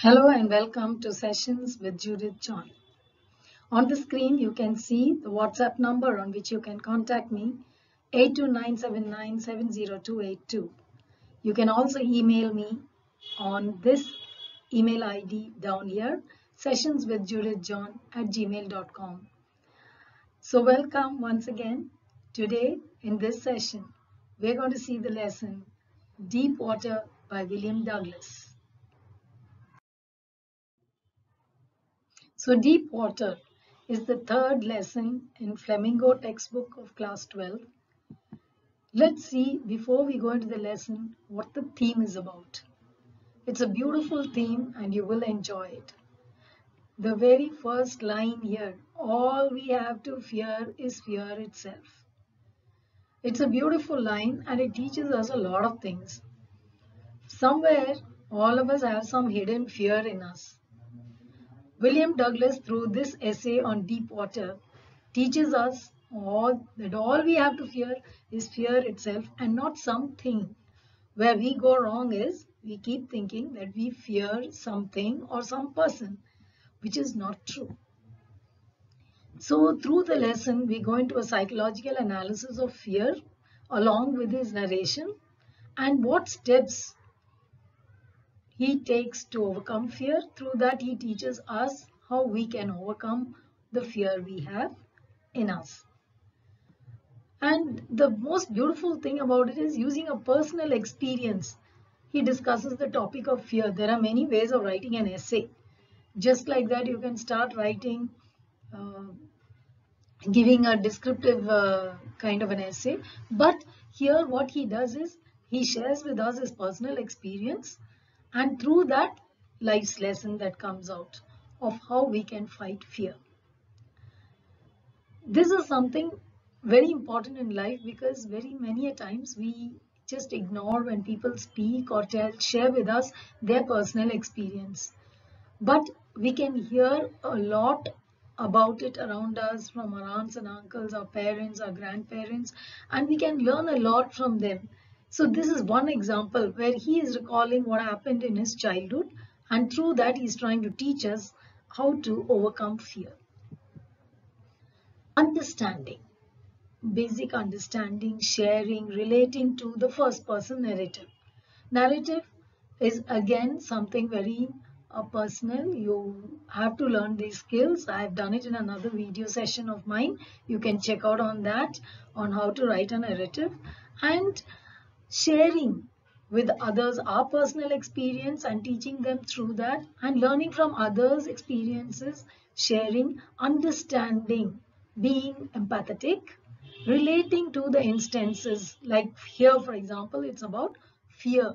Hello and welcome to Sessions with Judith John. On the screen, you can see the WhatsApp number on which you can contact me 82979708282. You can also email me on this email ID down here sessionswithjudithjohn at gmail.com. So welcome once again. Today in this session, we're going to see the lesson Deep Water by William Douglas. So deep water is the third lesson in Flamingo textbook of class 12. Let's see before we go into the lesson what the theme is about. It's a beautiful theme and you will enjoy it. The very first line here, all we have to fear is fear itself. It's a beautiful line and it teaches us a lot of things. Somewhere all of us have some hidden fear in us William Douglas, through this essay on deep water, teaches us all that all we have to fear is fear itself and not something. Where we go wrong is we keep thinking that we fear something or some person, which is not true. So through the lesson, we go into a psychological analysis of fear along with his narration and what steps he takes to overcome fear. Through that, he teaches us how we can overcome the fear we have in us. And the most beautiful thing about it is using a personal experience. He discusses the topic of fear. There are many ways of writing an essay. Just like that, you can start writing, uh, giving a descriptive uh, kind of an essay. But here, what he does is he shares with us his personal experience and through that life's lesson that comes out of how we can fight fear. This is something very important in life because very many times we just ignore when people speak or tell share with us their personal experience but we can hear a lot about it around us from our aunts and uncles our parents our grandparents and we can learn a lot from them so this is one example where he is recalling what happened in his childhood and through that he is trying to teach us how to overcome fear. Understanding, basic understanding, sharing, relating to the first person narrative. Narrative is again something very uh, personal. You have to learn these skills. I have done it in another video session of mine. You can check out on that on how to write a narrative and sharing with others our personal experience and teaching them through that and learning from others experiences sharing understanding being empathetic relating to the instances. Like here for example it's about fear.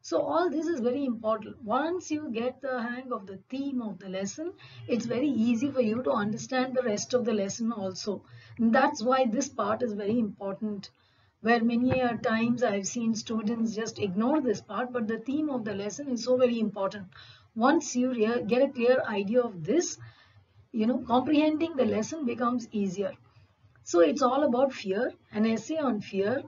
So all this is very important. Once you get the hang of the theme of the lesson it's very easy for you to understand the rest of the lesson also. And that's why this part is very important where many a times I've seen students just ignore this part, but the theme of the lesson is so very important. Once you get a clear idea of this, you know, comprehending the lesson becomes easier. So it's all about fear, an essay on fear,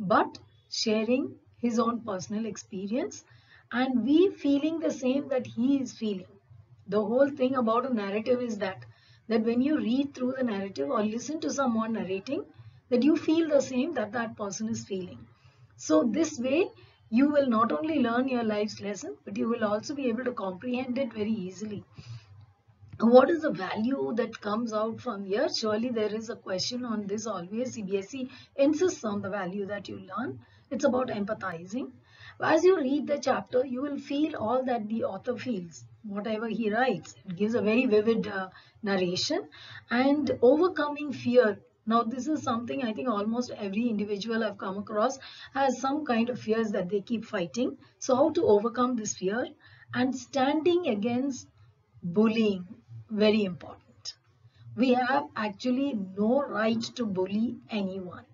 but sharing his own personal experience and we feeling the same that he is feeling. The whole thing about a narrative is that, that when you read through the narrative or listen to someone narrating, that you feel the same that that person is feeling. So this way you will not only learn your life's lesson but you will also be able to comprehend it very easily. What is the value that comes out from here? Surely there is a question on this always. CBSE insists on the value that you learn. It's about empathizing. As you read the chapter, you will feel all that the author feels, whatever he writes. It gives a very vivid uh, narration and overcoming fear now, this is something I think almost every individual I've come across has some kind of fears that they keep fighting. So how to overcome this fear and standing against bullying, very important. We have actually no right to bully anyone.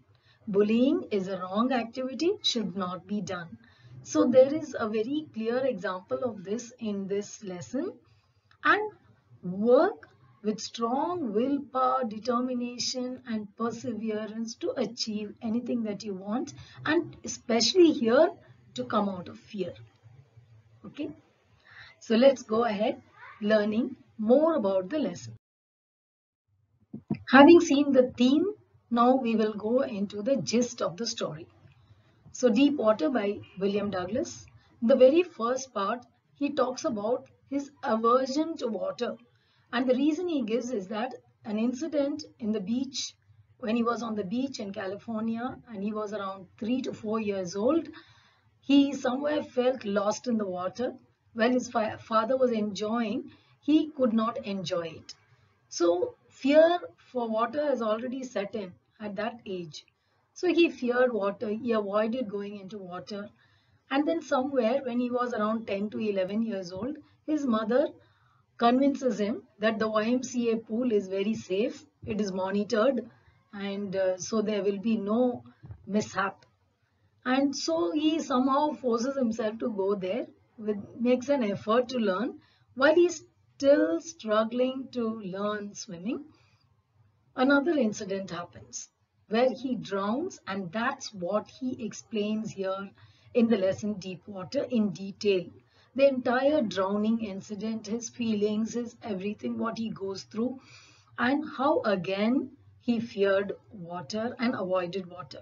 Bullying is a wrong activity, should not be done. So there is a very clear example of this in this lesson. And work with strong willpower, determination and perseverance to achieve anything that you want and especially here to come out of fear. Okay. So let's go ahead learning more about the lesson. Having seen the theme, now we will go into the gist of the story. So Deep Water by William Douglas. the very first part, he talks about his aversion to water. And the reason he gives is that an incident in the beach, when he was on the beach in California and he was around three to four years old, he somewhere felt lost in the water. While his father was enjoying, he could not enjoy it. So fear for water has already set in at that age. So he feared water, he avoided going into water. And then somewhere when he was around 10 to 11 years old, his mother convinces him that the YMCA pool is very safe, it is monitored and uh, so there will be no mishap. And so he somehow forces himself to go there, with, makes an effort to learn while he's still struggling to learn swimming. Another incident happens where he drowns and that's what he explains here in the lesson Deep Water in detail the entire drowning incident, his feelings, his everything, what he goes through, and how again he feared water and avoided water.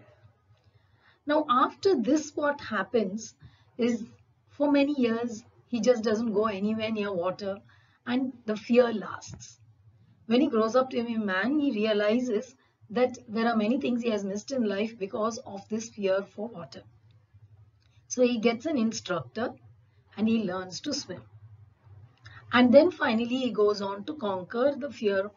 Now, after this, what happens is for many years, he just doesn't go anywhere near water and the fear lasts. When he grows up to be a man, he realizes that there are many things he has missed in life because of this fear for water. So he gets an instructor and he learns to swim. And then finally he goes on to conquer the fear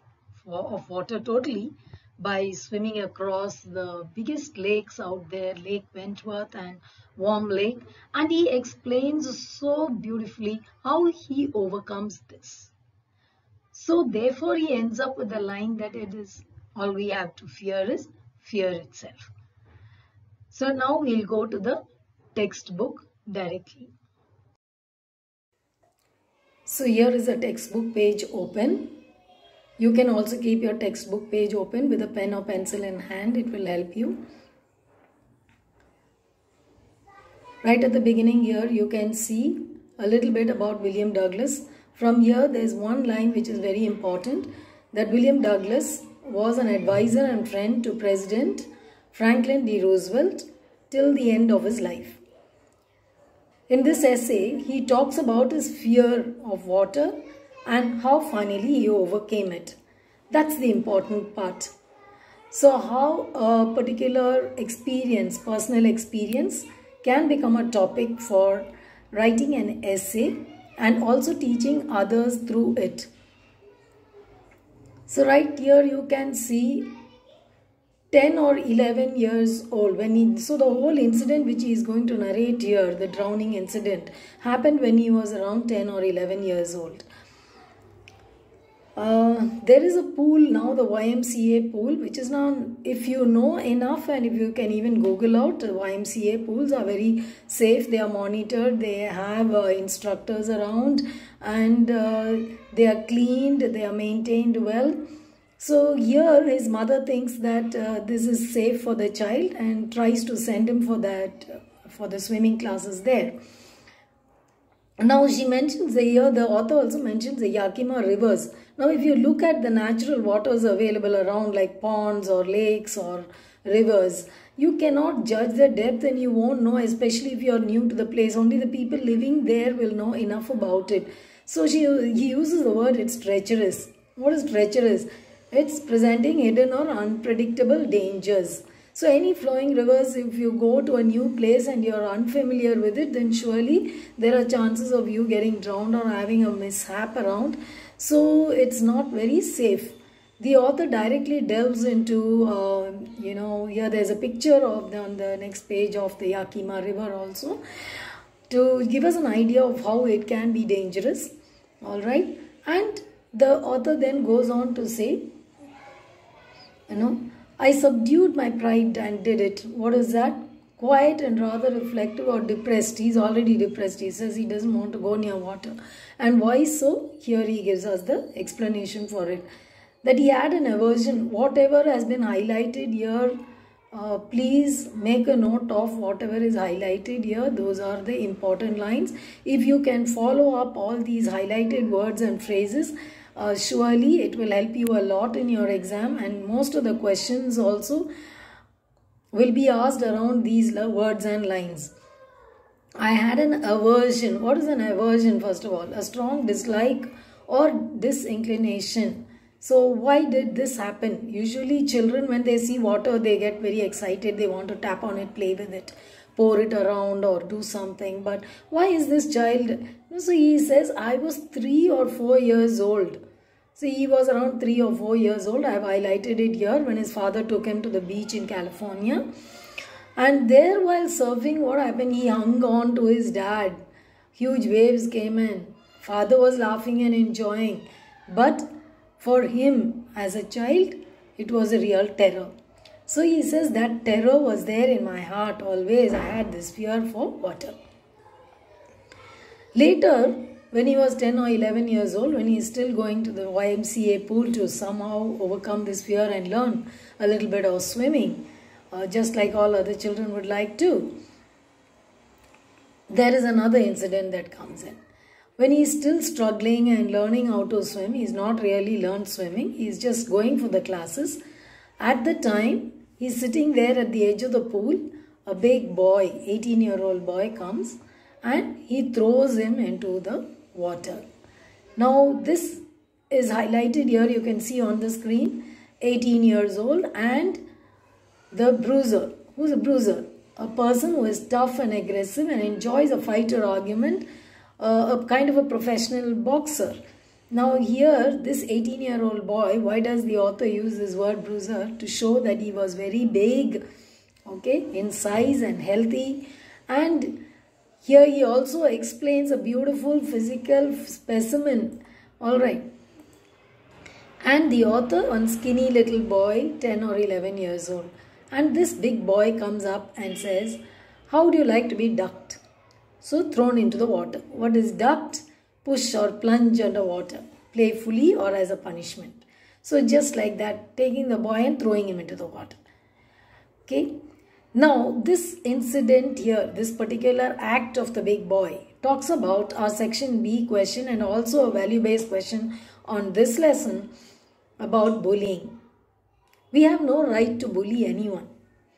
of water totally by swimming across the biggest lakes out there, Lake Wentworth and Warm Lake. And he explains so beautifully how he overcomes this. So therefore he ends up with the line that it is all we have to fear is fear itself. So now we'll go to the textbook directly. So here is a textbook page open. You can also keep your textbook page open with a pen or pencil in hand. It will help you. Right at the beginning here you can see a little bit about William Douglas. From here there is one line which is very important that William Douglas was an advisor and friend to President Franklin D. Roosevelt till the end of his life. In this essay, he talks about his fear of water and how finally he overcame it. That's the important part. So how a particular experience, personal experience can become a topic for writing an essay and also teaching others through it. So right here you can see 10 or 11 years old when he so the whole incident which he is going to narrate here the drowning incident happened when he was around 10 or 11 years old. Uh, there is a pool now the ymca pool which is now if you know enough and if you can even google out ymca pools are very safe they are monitored they have uh, instructors around and uh, they are cleaned they are maintained well so here his mother thinks that uh, this is safe for the child and tries to send him for that uh, for the swimming classes there. Now she mentions here, the author also mentions the Yakima rivers. Now if you look at the natural waters available around like ponds or lakes or rivers, you cannot judge the depth and you won't know especially if you are new to the place. Only the people living there will know enough about it. So she, he uses the word it's treacherous. What is treacherous? It's presenting hidden or unpredictable dangers. So any flowing rivers, if you go to a new place and you're unfamiliar with it, then surely there are chances of you getting drowned or having a mishap around. So it's not very safe. The author directly delves into, uh, you know, here there's a picture of the, on the next page of the Yakima River also to give us an idea of how it can be dangerous. All right. And the author then goes on to say you know, I subdued my pride and did it. What is that? Quiet and rather reflective or depressed. He's already depressed. He says he doesn't want to go near water. And why so? Here he gives us the explanation for it. That he had an aversion. Whatever has been highlighted here uh, please make a note of whatever is highlighted here those are the important lines if you can follow up all these highlighted words and phrases uh, surely it will help you a lot in your exam and most of the questions also will be asked around these words and lines I had an aversion. What is an aversion, first of all? A strong dislike or disinclination. So, why did this happen? Usually, children, when they see water, they get very excited. They want to tap on it, play with it, pour it around, or do something. But why is this child? So, he says, I was three or four years old. So, he was around three or four years old. I have highlighted it here when his father took him to the beach in California and there while surfing, what happened? He hung on to his dad. Huge waves came in. Father was laughing and enjoying. But for him as a child, it was a real terror. So he says that terror was there in my heart always. I had this fear for water. Later, when he was 10 or 11 years old, when he is still going to the YMCA pool to somehow overcome this fear and learn a little bit of swimming, uh, just like all other children would like to. There is another incident that comes in. When he is still struggling and learning how to swim, he's not really learned swimming, he's just going for the classes. At the time, he's sitting there at the edge of the pool. A big boy, 18 year old boy, comes and he throws him into the water. Now, this is highlighted here, you can see on the screen 18 years old and the bruiser. Who's a bruiser? A person who is tough and aggressive and enjoys a fighter argument, uh, a kind of a professional boxer. Now here, this 18-year-old boy, why does the author use this word bruiser? To show that he was very big, okay, in size and healthy. And here he also explains a beautiful physical specimen. All right. And the author, one skinny little boy, 10 or 11 years old. And this big boy comes up and says, How would you like to be ducked? So thrown into the water. What is ducked? Push or plunge under water, playfully or as a punishment. So just like that, taking the boy and throwing him into the water. Okay. Now, this incident here, this particular act of the big boy, talks about our section B question and also a value-based question on this lesson about bullying. We have no right to bully anyone.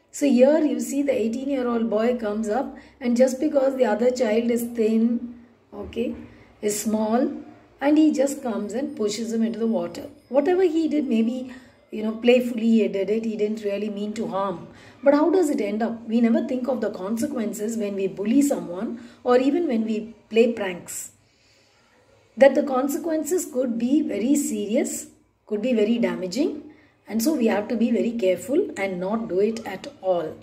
So here you see the 18 year old boy comes up and just because the other child is thin, okay, is small and he just comes and pushes him into the water. Whatever he did, maybe, you know, playfully he did it, he didn't really mean to harm. But how does it end up? We never think of the consequences when we bully someone or even when we play pranks. That the consequences could be very serious, could be very damaging and so we have to be very careful and not do it at all.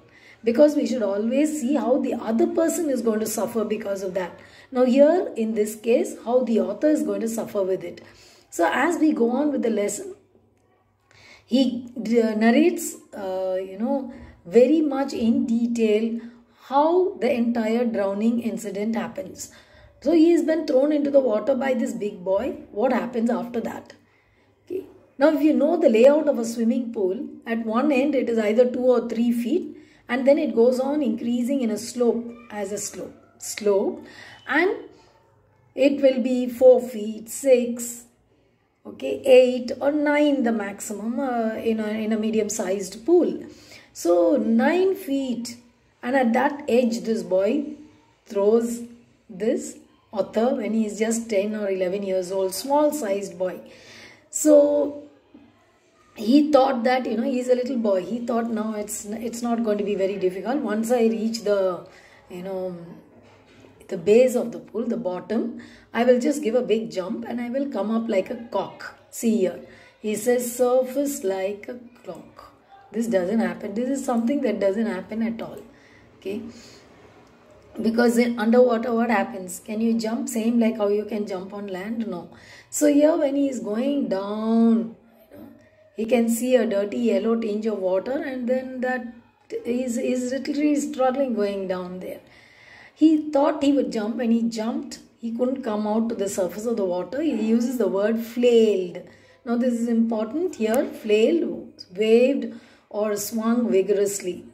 Because we should always see how the other person is going to suffer because of that. Now here in this case, how the author is going to suffer with it. So as we go on with the lesson, he narrates, uh, you know, very much in detail how the entire drowning incident happens. So he has been thrown into the water by this big boy. What happens after that? Okay. Now, if you know the layout of a swimming pool, at one end it is either 2 or 3 feet and then it goes on increasing in a slope as a slope. Slope and it will be 4 feet, 6, okay, 8 or 9 the maximum uh, in, a, in a medium sized pool. So, 9 feet and at that edge this boy throws this author when he is just 10 or 11 years old, small sized boy. So he thought that you know he's a little boy he thought now it's it's not going to be very difficult once i reach the you know the base of the pool the bottom i will just give a big jump and i will come up like a cock. See here. He says surface like a clock. This doesn't happen. This is something that doesn't happen at all. Okay? Because in underwater what happens? Can you jump? Same like how you can jump on land? No. So here when he is going down you know, he can see a dirty yellow tinge of water and then that is, is literally struggling going down there. He thought he would jump and he jumped. He couldn't come out to the surface of the water. He uses the word flailed. Now this is important here. Flailed, waved or swung vigorously.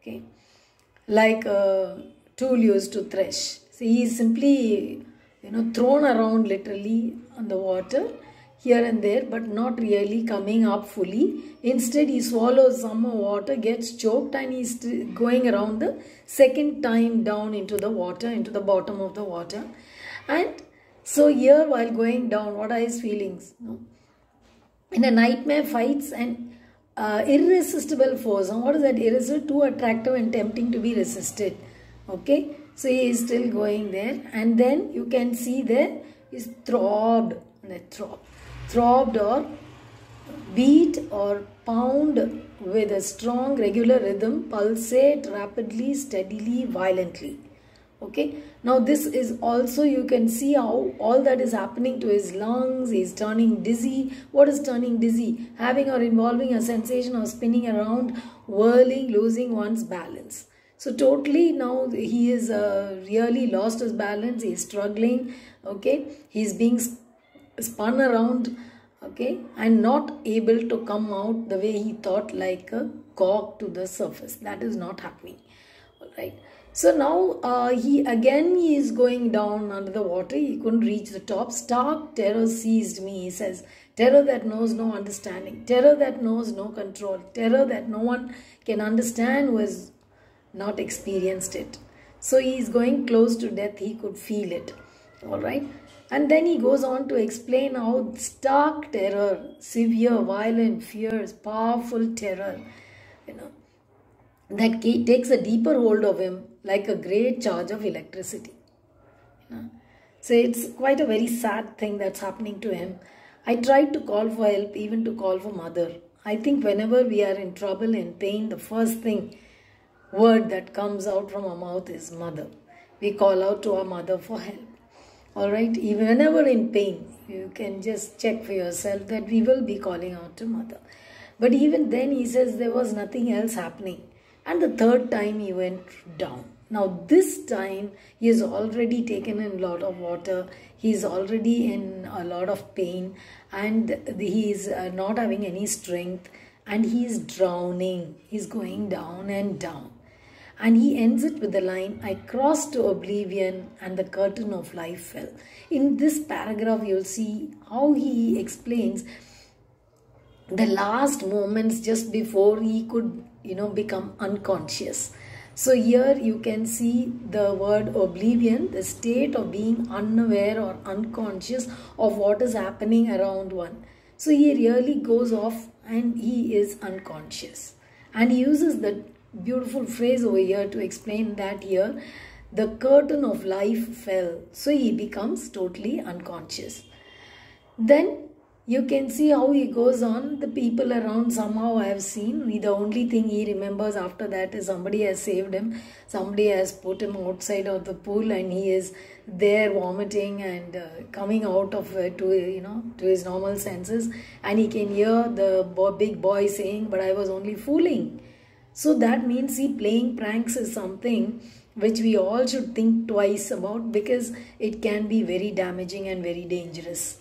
Okay, like a tool used to thresh. So he is simply, you know, thrown around literally on the water here and there, but not really coming up fully. Instead, he swallows some water, gets choked, and he's going around the second time down into the water, into the bottom of the water. And so here, while going down, what are his feelings? No? In a nightmare, fights and uh, irresistible force. And what is that? Irresistible, too attractive and tempting to be resisted. Okay, so he is still going there, and then you can see there is throbbed, throb, throbbed or beat or pound with a strong regular rhythm, pulsate rapidly, steadily, violently. Okay, now this is also you can see how all that is happening to his lungs. He's turning dizzy. What is turning dizzy? Having or involving a sensation of spinning around, whirling, losing one's balance. So totally now he is uh, really lost his balance. He's struggling. Okay, he's being spun around okay and not able to come out the way he thought like a cork to the surface. That is not happening. All right. So now uh, he again he is going down under the water. He couldn't reach the top. Stark terror seized me. He says terror that knows no understanding. Terror that knows no control. Terror that no one can understand who has not experienced it. So he is going close to death. He could feel it. All right and then he goes on to explain how stark terror, severe, violent, fierce, powerful terror, you know, that takes a deeper hold of him like a great charge of electricity. You know? So it's quite a very sad thing that's happening to him. I tried to call for help, even to call for mother. I think whenever we are in trouble and pain, the first thing, word that comes out from our mouth is mother. We call out to our mother for help all right even whenever in pain you can just check for yourself that we will be calling out to mother. But even then he says there was nothing else happening. And the third time he went down. Now this time he has already taken in a lot of water. He is already in a lot of pain. And he is uh, not having any strength. And he is drowning. He's going down and down and he ends it with the line, I crossed to oblivion and the curtain of life fell. In this paragraph, you'll see how he explains the last moments just before he could, you know, become unconscious. So here you can see the word oblivion, the state of being unaware or unconscious of what is happening around one. So he really goes off and he is unconscious. And he uses the beautiful phrase over here to explain that here the curtain of life fell so he becomes totally unconscious. Then you can see how he goes on. The people around somehow i have seen. The only thing he remembers after that is somebody has saved him. Somebody has put him outside of the pool and he is there vomiting and uh, coming out of uh, to you know to his normal senses. And he can hear the big boy saying but i was only fooling so that means see playing pranks is something which we all should think twice about because it can be very damaging and very dangerous.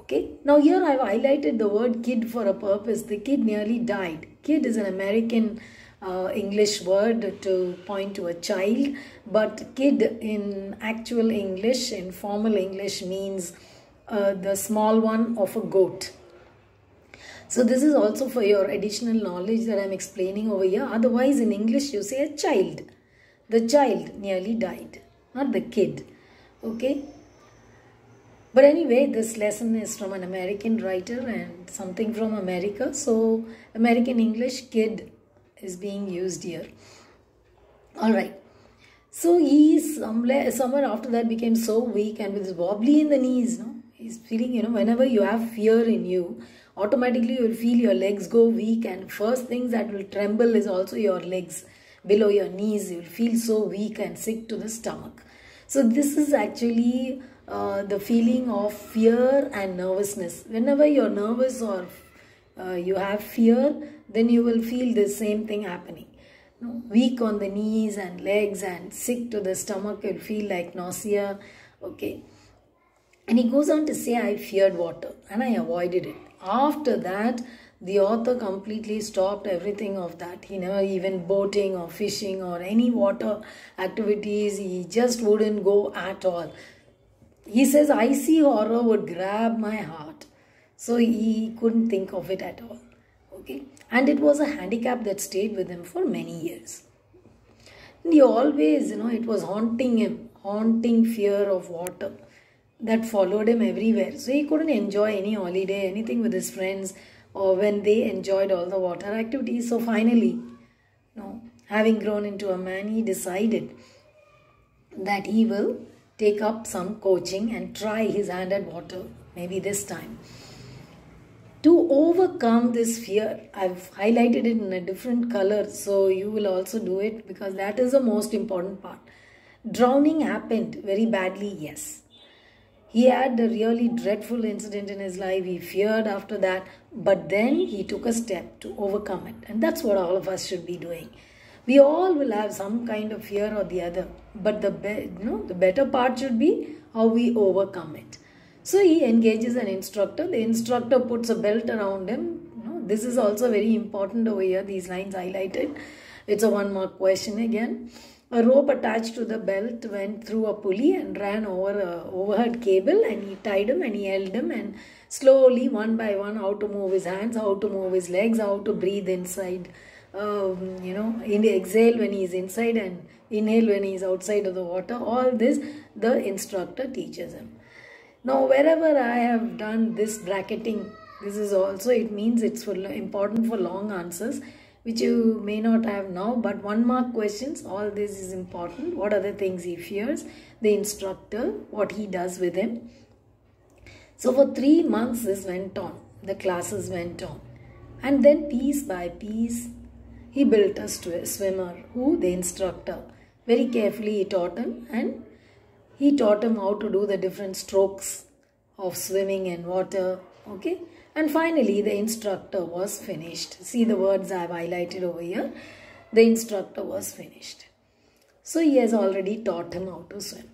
Okay. Now here I have highlighted the word kid for a purpose. The kid nearly died. Kid is an American uh, English word to point to a child. But kid in actual English, in formal English means uh, the small one of a goat. So this is also for your additional knowledge that I am explaining over here. Otherwise in English you say a child. The child nearly died, not the kid. Okay. But anyway, this lesson is from an American writer and something from America. So American English kid is being used here. Alright. So he somewhere, somewhere after that became so weak and with his wobbly in the knees. No? He's feeling, you know, whenever you have fear in you, automatically you will feel your legs go weak and first things that will tremble is also your legs. Below your knees you will feel so weak and sick to the stomach. So this is actually uh, the feeling of fear and nervousness. Whenever you're nervous or uh, you have fear then you will feel the same thing happening. Weak on the knees and legs and sick to the stomach you'll feel like nausea. Okay. And he goes on to say i feared water and i avoided it after that, the author completely stopped everything of that. He never even boating or fishing or any water activities. He just wouldn't go at all. He says, I see horror would grab my heart. So he couldn't think of it at all. Okay. And it was a handicap that stayed with him for many years. And he always, you know, it was haunting him, haunting fear of water that followed him everywhere. So he couldn't enjoy any holiday, anything with his friends, or when they enjoyed all the water activities. So finally, know, having grown into a man, he decided that he will take up some coaching and try his hand at water, maybe this time. To overcome this fear, I've highlighted it in a different color, so you will also do it because that is the most important part. Drowning happened very badly, yes he had a really dreadful incident in his life. He feared after that, but then he took a step to overcome it. And that's what all of us should be doing. We all will have some kind of fear or the other, but the be- you know, the better part should be how we overcome it. So he engages an instructor. The instructor puts a belt around him. You know, this is also very important over here. These lines highlighted. It's a one mark question again. A rope attached to the belt went through a pulley and ran over a overhead cable and he tied him and he held him and slowly one by one how to move his hands, how to move his legs, how to breathe inside. Um, you know, in exhale when he is inside and inhale when he is outside of the water. All this the instructor teaches him. Now wherever I have done this bracketing, this is also it means it's for important for long answers which you may not have now but one mark questions all this is important. What are the things he fears? The instructor what he does with him. So for three months this went on the classes went on. And then piece by piece he built a swimmer who the instructor very carefully he taught him and he taught him how to do the different strokes of swimming in water okay and finally, the instructor was finished. See the words I have highlighted over here. The instructor was finished. So he has already taught him how to swim.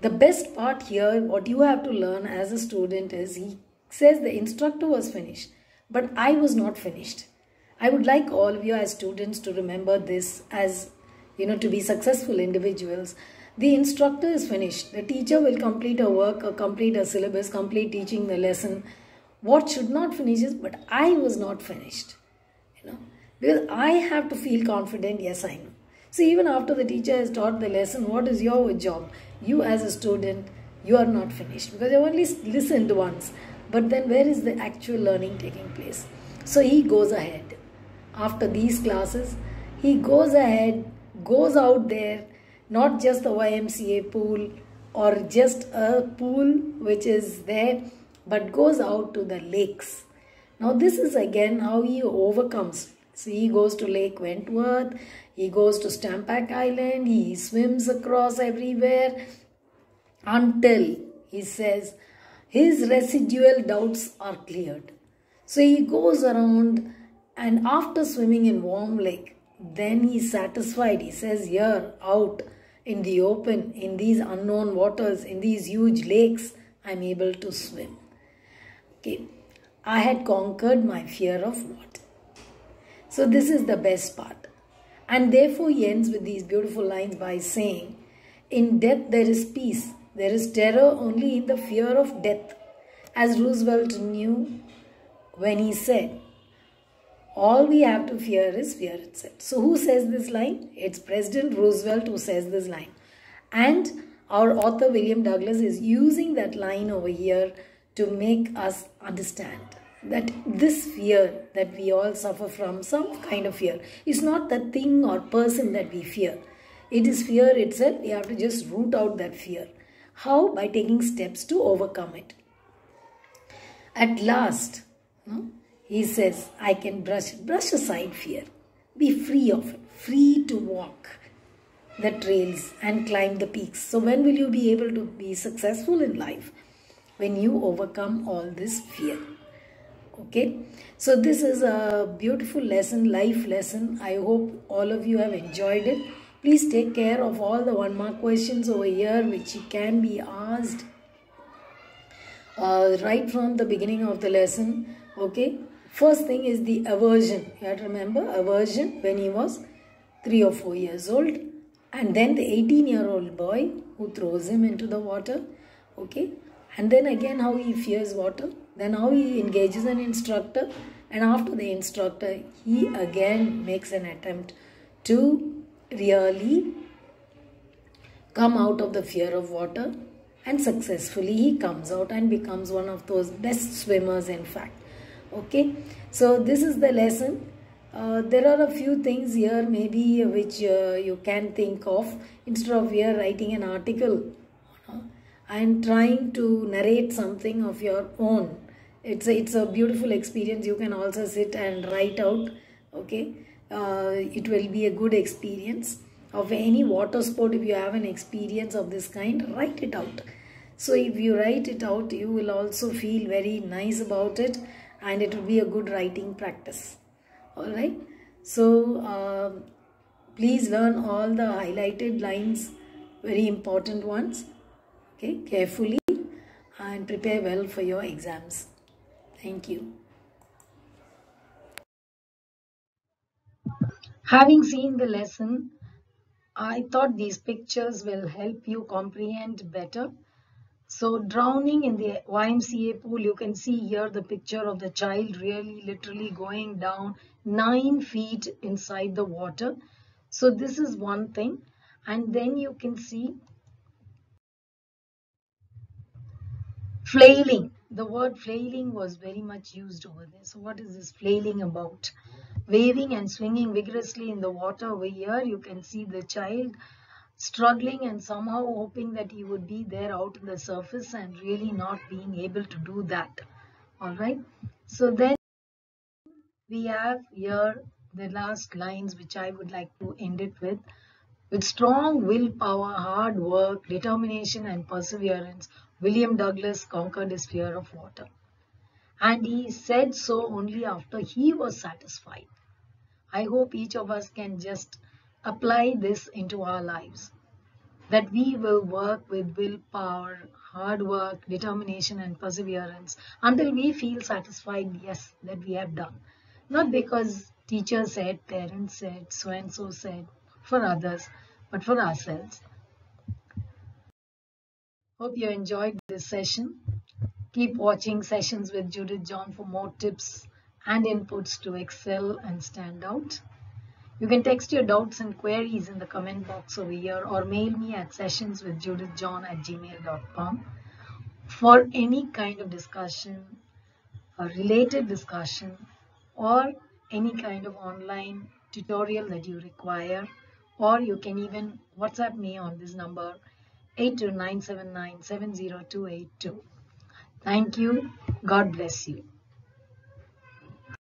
The best part here, what you have to learn as a student is he says the instructor was finished, but I was not finished. I would like all of you as students to remember this as, you know, to be successful individuals. The instructor is finished. The teacher will complete a work, or complete a syllabus, complete teaching the lesson, what should not finish is but i was not finished you know. Because i have to feel confident yes i know. So even after the teacher has taught the lesson what is your job? You as a student you are not finished because you only listened once. But then where is the actual learning taking place? So he goes ahead. After these classes he goes ahead goes out there not just the ymca pool or just a pool which is there but goes out to the lakes. Now this is again how he overcomes. So he goes to Lake Wentworth, he goes to Stamp Act Island, he swims across everywhere until he says his residual doubts are cleared. So he goes around and after swimming in warm lake, then he's satisfied. He says here out in the open, in these unknown waters, in these huge lakes, I'm able to swim. Okay, I had conquered my fear of water. So this is the best part. And therefore he ends with these beautiful lines by saying, In death there is peace. There is terror only in the fear of death. As Roosevelt knew when he said, all we have to fear is fear itself. So who says this line? It's President Roosevelt who says this line. And our author William Douglas is using that line over here to make us understand that this fear that we all suffer from, some kind of fear, is not the thing or person that we fear. It is fear itself. We have to just root out that fear. How? By taking steps to overcome it. At last, he says, I can brush, brush aside fear. Be free of it. Free to walk the trails and climb the peaks. So when will you be able to be successful in life? When you overcome all this fear. Okay? So this is a beautiful lesson life lesson. I hope all of you have enjoyed it. Please take care of all the one mark questions over here which can be asked uh, right from the beginning of the lesson. Okay? First thing is the aversion. You have to remember aversion when he was three or four years old, and then the 18 year old boy who throws him into the water. Okay, and then again how he fears water, then how he engages an instructor, and after the instructor, he again makes an attempt to really come out of the fear of water and successfully he comes out and becomes one of those best swimmers in fact. Okay? So this is the lesson. Uh, there are a few things here maybe which uh, you can think of. Instead of here writing an article and trying to narrate something of your own. It's a, it's a beautiful experience. You can also sit and write out okay? Uh, it will be a good experience of any water sport. If you have an experience of this kind write it out. So if you write it out you will also feel very nice about it and it will be a good writing practice. All right? So uh, please learn all the highlighted lines very important ones okay carefully and prepare well for your exams thank you Having seen the lesson, I thought these pictures will help you comprehend better. So drowning in the YMCA pool, you can see here the picture of the child really literally going down nine feet inside the water. So this is one thing. And then you can see flailing. The word flailing was very much used over there. So what is this flailing about? waving and swinging vigorously in the water over here. You can see the child struggling and somehow hoping that he would be there out on the surface and really not being able to do that. All right. So then we have here the last lines which I would like to end it with. With strong willpower, hard work, determination and perseverance, William Douglas conquered his fear of water. And he said so only after he was satisfied. I hope each of us can just apply this into our lives. That we will work with willpower, hard work, determination and perseverance until we feel satisfied, yes, that we have done. Not because teacher said, parents said, so and so said, for others, but for ourselves. Hope you enjoyed this session. Keep watching sessions with Judith John for more tips and inputs to excel and stand out. You can text your doubts and queries in the comment box over here or mail me at sessionswithjudithjohn at gmail.com for any kind of discussion, a related discussion or any kind of online tutorial that you require or you can even WhatsApp me on this number 82979 70282. Thank you. God bless you.